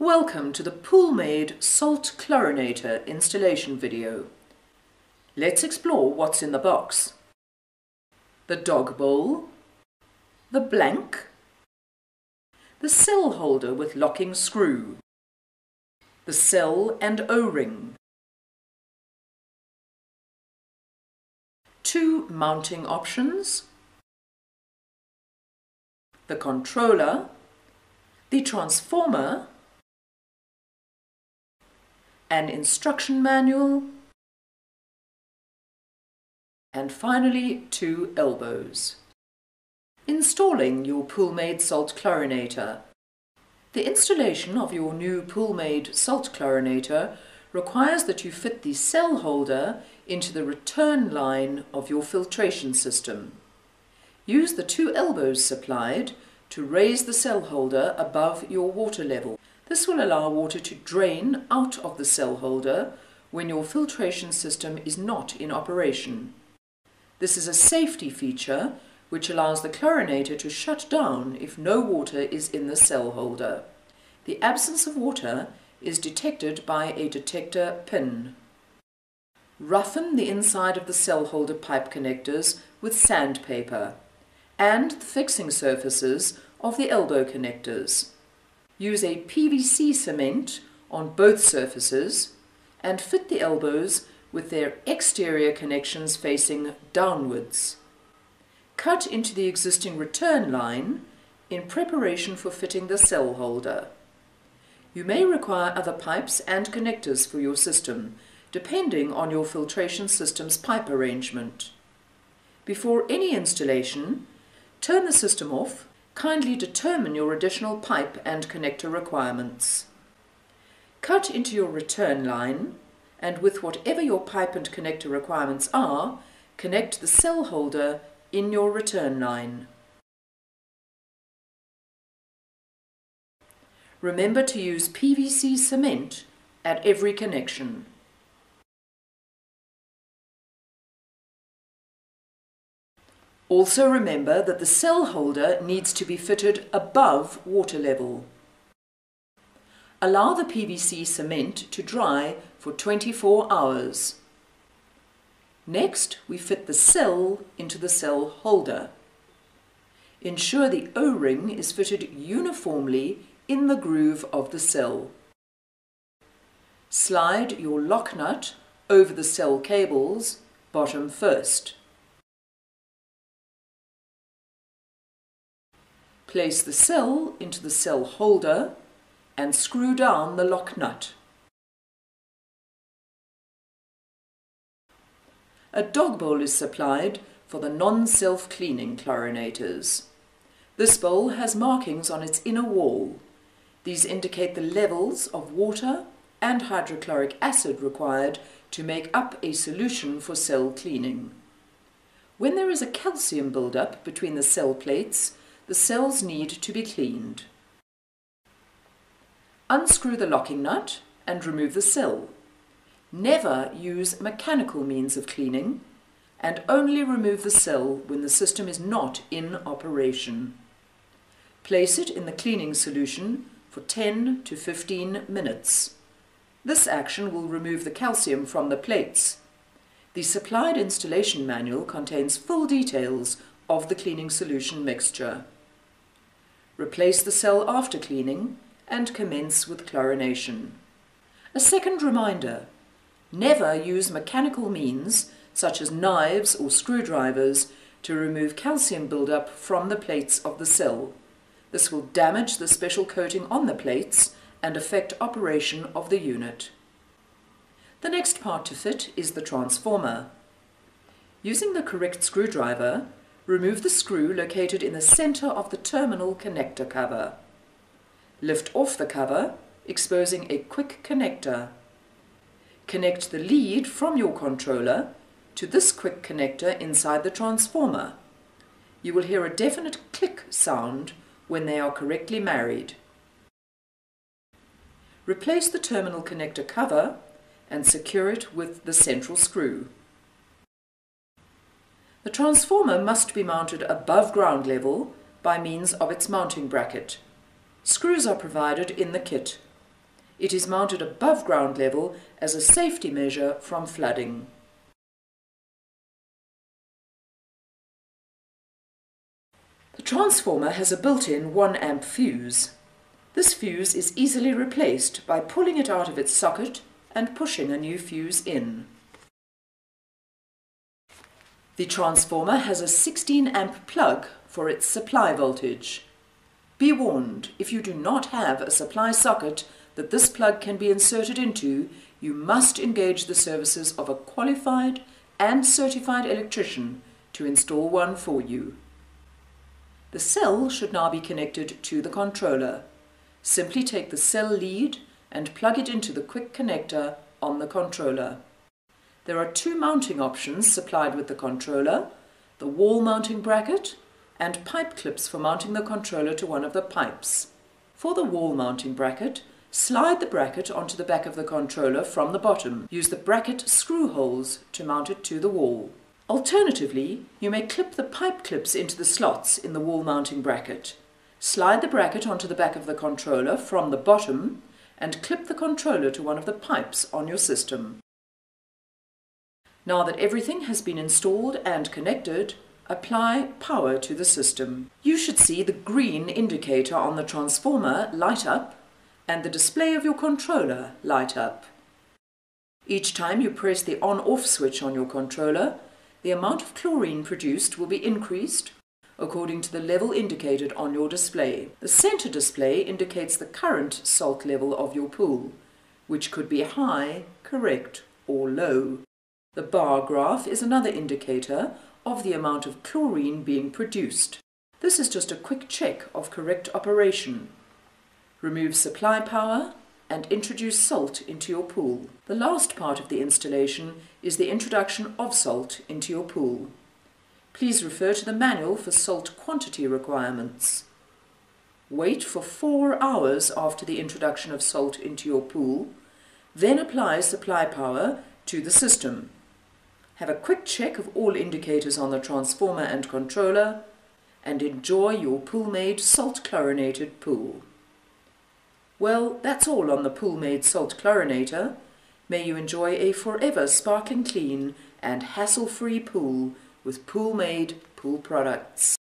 Welcome to the Poolmaid Salt Chlorinator installation video. Let's explore what's in the box. The dog bowl, the blank, the cell holder with locking screw, the cell and O-ring, two mounting options, the controller, the transformer, an instruction manual, and finally two elbows. Installing your Poolmaid salt chlorinator. The installation of your new Poolmaid salt chlorinator requires that you fit the cell holder into the return line of your filtration system. Use the two elbows supplied to raise the cell holder above your water level. This will allow water to drain out of the cell holder when your filtration system is not in operation. This is a safety feature which allows the chlorinator to shut down if no water is in the cell holder. The absence of water is detected by a detector pin. Roughen the inside of the cell holder pipe connectors with sandpaper and the fixing surfaces of the elbow connectors. Use a PVC cement on both surfaces and fit the elbows with their exterior connections facing downwards. Cut into the existing return line in preparation for fitting the cell holder. You may require other pipes and connectors for your system, depending on your filtration system's pipe arrangement. Before any installation, turn the system off kindly determine your additional pipe and connector requirements. Cut into your return line and with whatever your pipe and connector requirements are, connect the cell holder in your return line. Remember to use PVC cement at every connection. Also remember that the cell holder needs to be fitted above water level. Allow the PVC cement to dry for 24 hours. Next, we fit the cell into the cell holder. Ensure the O-ring is fitted uniformly in the groove of the cell. Slide your lock nut over the cell cables, bottom first. Place the cell into the cell holder and screw down the lock nut. A dog bowl is supplied for the non-self-cleaning chlorinators. This bowl has markings on its inner wall. These indicate the levels of water and hydrochloric acid required to make up a solution for cell cleaning. When there is a calcium buildup between the cell plates, the cells need to be cleaned. Unscrew the locking nut and remove the cell. Never use mechanical means of cleaning and only remove the cell when the system is not in operation. Place it in the cleaning solution for 10 to 15 minutes. This action will remove the calcium from the plates. The supplied installation manual contains full details of the cleaning solution mixture. Replace the cell after cleaning and commence with chlorination. A second reminder, never use mechanical means such as knives or screwdrivers to remove calcium buildup from the plates of the cell. This will damage the special coating on the plates and affect operation of the unit. The next part to fit is the transformer. Using the correct screwdriver, remove the screw located in the center of the terminal connector cover. Lift off the cover, exposing a quick connector. Connect the lead from your controller to this quick connector inside the transformer. You will hear a definite click sound when they are correctly married. Replace the terminal connector cover and secure it with the central screw. The transformer must be mounted above ground level by means of its mounting bracket. Screws are provided in the kit. It is mounted above ground level as a safety measure from flooding. The transformer has a built-in 1 amp fuse. This fuse is easily replaced by pulling it out of its socket and pushing a new fuse in. The transformer has a 16 amp plug for its supply voltage. Be warned, if you do not have a supply socket that this plug can be inserted into, you must engage the services of a qualified and certified electrician to install one for you. The cell should now be connected to the controller. Simply take the cell lead and plug it into the quick connector on the controller. There are two mounting options supplied with the controller, the wall mounting bracket and pipe clips for mounting the controller to one of the pipes. For the wall mounting bracket, slide the bracket onto the back of the controller from the bottom. Use the bracket screw holes to mount it to the wall. Alternatively, you may clip the pipe clips into the slots in the wall mounting bracket. Slide the bracket onto the back of the controller from the bottom and clip the controller to one of the pipes on your system. Now that everything has been installed and connected, apply power to the system. You should see the green indicator on the transformer light up and the display of your controller light up. Each time you press the on-off switch on your controller, the amount of chlorine produced will be increased according to the level indicated on your display. The center display indicates the current salt level of your pool, which could be high, correct, or low. The bar graph is another indicator of the amount of chlorine being produced. This is just a quick check of correct operation. Remove supply power and introduce salt into your pool. The last part of the installation is the introduction of salt into your pool. Please refer to the manual for salt quantity requirements. Wait for four hours after the introduction of salt into your pool, then apply supply power to the system. Have a quick check of all indicators on the transformer and controller, and enjoy your Poolmaid salt chlorinated pool. Well, that's all on the Poolmaid salt chlorinator. May you enjoy a forever sparkling clean and hassle-free pool with Poolmaid pool products.